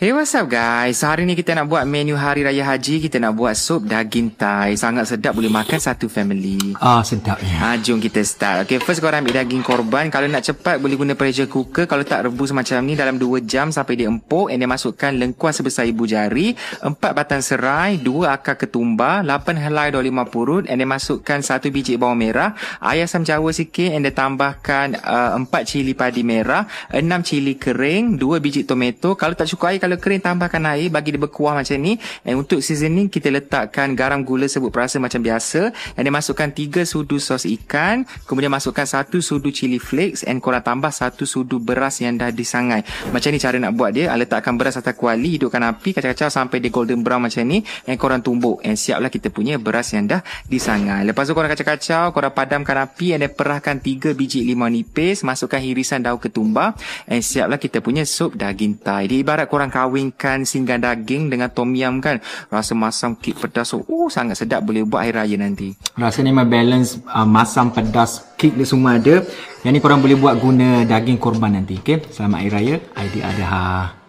Hey what's up guys? Hari ni kita nak buat menu Hari Raya Haji. Kita nak buat sup daging Thai. Sangat sedap boleh makan satu family. Ah sedapnya. Ha, jom kita start. Okay first korang ambil daging korban. Kalau nak cepat boleh guna pressure cooker. Kalau tak rebus macam ni dalam 2 jam sampai dia empuk. And dia masukkan lengkuas sebesar ibu jari. 4 batang serai 2 akar ketumbar 8 helai daun lima purut. And dia masukkan 1 biji bawang merah Air asam jawa sikit. And dia tambahkan uh, 4 cili padi merah 6 cili kering 2 biji tomato. Kalau tak cukup air kalau kering tambahkan air bagi dia berkuah macam ni and untuk seasoning kita letakkan garam gula sebut perasa macam biasa and dia masukkan 3 sudu sos ikan kemudian masukkan 1 sudu chili flakes and korang tambah 1 sudu beras yang dah disangai. Macam ni cara nak buat dia letakkan beras atas kuali hidupkan api kacau-kacau sampai dia golden brown macam ni and korang tumbuk and siaplah kita punya beras yang dah disangai. Lepas tu korang kacau-kacau korang padamkan api and then perahkan 3 biji limau nipis masukkan irisan daun ketumbar and siaplah kita punya sup daging Thai. Dia ibarat korang kawinkan singgan daging dengan tom yum kan. Rasa masam kek pedas. Oh, sangat sedap boleh buat hari raya nanti. Rasanya memang balance uh, masam pedas kick dia semua ada. Yang ni korang boleh buat guna daging korban nanti. Okay? Selamat Hari Raya. Aidil Adha.